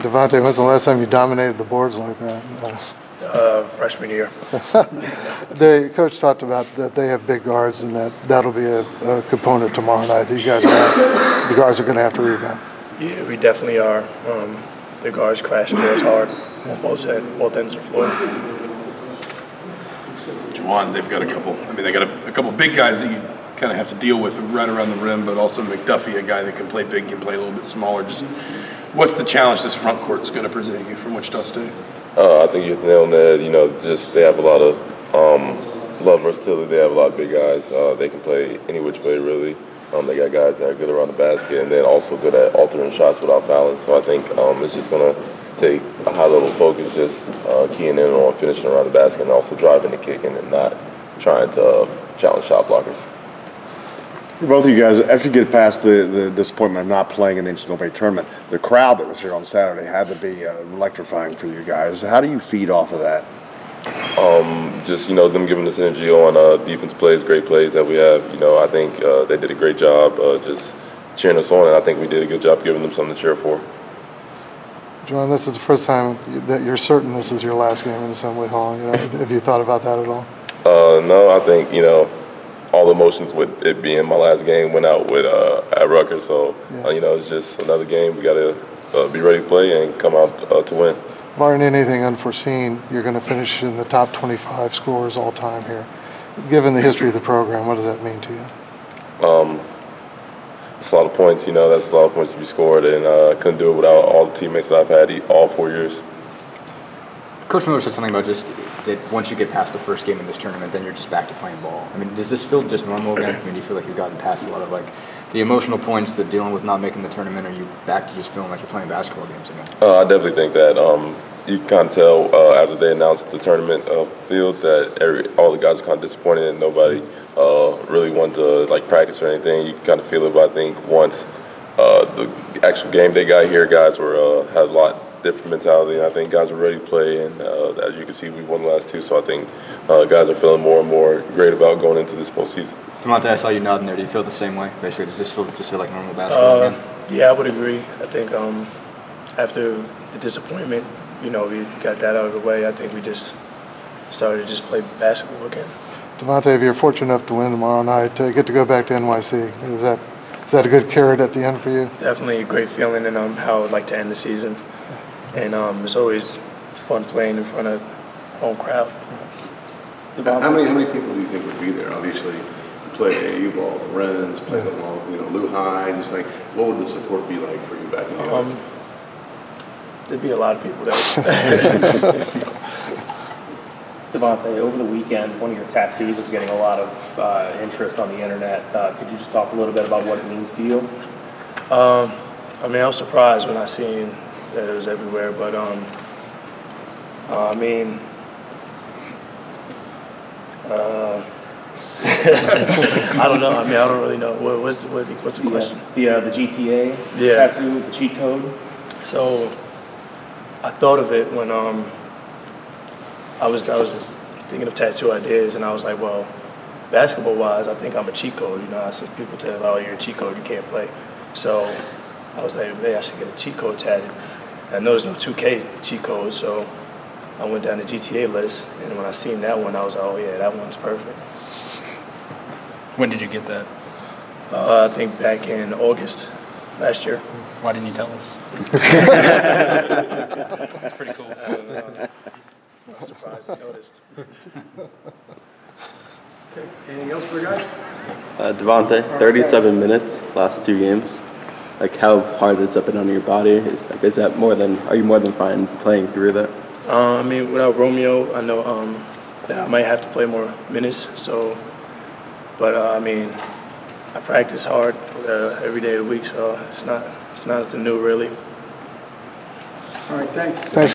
Devonte, when's the last time you dominated the boards like that? Uh, freshman year. The coach talked about that they have big guards and that that'll be a, a component tomorrow night. That you guys, are gonna- the guards are going to have to rebound. Yeah, we definitely are. Um, the guards crash the boards hard on both, ends, both ends of the floor. Juwan, they've got a couple, I mean, they got a, a couple big guys that you kind of have to deal with right around the rim, but also McDuffie, a guy that can play big, can play a little bit smaller. Just what's the challenge this front court's going to present you from Wichita State? Uh, I think you hit the nail on the head. You know, just they have a lot of um, of versatility. They have a lot of big guys. Uh, they can play any which way, really. Um, they got guys that are good around the basket and then also good at altering shots without fouling. So I think um, it's just going to take a high level focus, just uh, keying in on finishing around the basket and also driving and kicking and not trying to uh, challenge shot blockers. For both of you guys, after you get past the, the disappointment of not playing in the NCAA tournament, the crowd that was here on Saturday had to be uh, electrifying for you guys. How do you feed off of that? just you know them giving us energy on uh, defense plays, great plays that we have. You know, I think uh, they did a great job uh, just cheering us on, and I think we did a good job giving them something to cheer for. Juwan, this is the first time that you're certain this is your last game in Assembly Hall. You know, have you thought about that at all? Uh, no, I think you know all the emotions with it being my last game went out with uh, at Rutgers. So Yeah. uh, you know it's just another game. We got to uh, be ready to play and come out uh, to win. Barring anything unforeseen, you're going to finish in the top 25 scorers all time here. Given the history of the program, what does that mean to you? Um, It's a lot of points. You know that's a lot of points to be scored, and uh, I couldn't do it without all the teammates that I've had all four years. Coach Miller said something about just that once you get past the first game in this tournament, then you're just back to playing ball. I mean, does this feel just normal again? I mean, do you feel like you've gotten past a lot of like the emotional points, the dealing with not making the tournament? Are you back to just feeling like you're playing basketball games again? Uh, I definitely think that um, you can kind of tell uh, after they announced the tournament uh, field that every, all the guys are kind of disappointed and nobody uh, really wanted to like practice or anything. You can kind of feel it, but I think once uh, the actual game they got here, guys were uh, had a lot different mentality, and I think guys were ready to play. And uh, as you can see, we won the last two, so I think uh, guys are feeling more and more great about going into this postseason. Devonte, I saw you nodding there. Do you feel the same way? Basically, does this feel just feel like normal basketball Uh, again? yeah, I would agree. I think um, after the disappointment, you know, we got that out of the way. I think we just started to just play basketball again. Devonte, if you're fortunate enough to win tomorrow night, uh, get to go back to NYC. Is that is that a good carrot at the end for you? Definitely a great feeling and um, how I'd like to end the season. And um, it's always fun playing in front of home crowd. How many, how many people do you think would be there? Obviously, you play AAU ball, the Wrens, play the long, you know, Lou High, just like, what would the support be like for you back in the? Um, there'd be a lot of people there. Devonte, over the weekend, one of your tattoos was getting a lot of uh, interest on the internet. Uh, could you just talk a little bit about what it means to you? Um, I mean, I was surprised when I seen that it was everywhere, but um, uh, I mean, uh, I don't know. I mean, I don't really know. What, what's what, what's the The, question? the, uh, the GTA Yeah. tattoo, the cheat code. So, I thought of it when um, I was I was just thinking of tattoo ideas, and I was like, well, basketball wise, I think I'm a cheat code. You know, I see people tell, oh, you're a cheat code, you can't play. So, I was like, maybe I should get a cheat code tattoo. I know there's no 2K cheat code, so I went down the GTA list, and when I seen that one, I was like, oh yeah, that one's perfect. When did you get that? Uh, I think back in August last year. Why didn't you tell us? That's pretty cool. I don't know. I was surprised I noticed. Anything else for guys? Uh, Devonte, 37 minutes, last two games. Like, how hard has up and on your body? Like, is that more than, are you more than fine playing through that? Uh, I mean, without Romeo, I know um, that I might have to play more minutes. So, but uh, I mean, I practice hard uh, every day of the week, so it's not it's not nothing new really. All right, thanks. Thanks.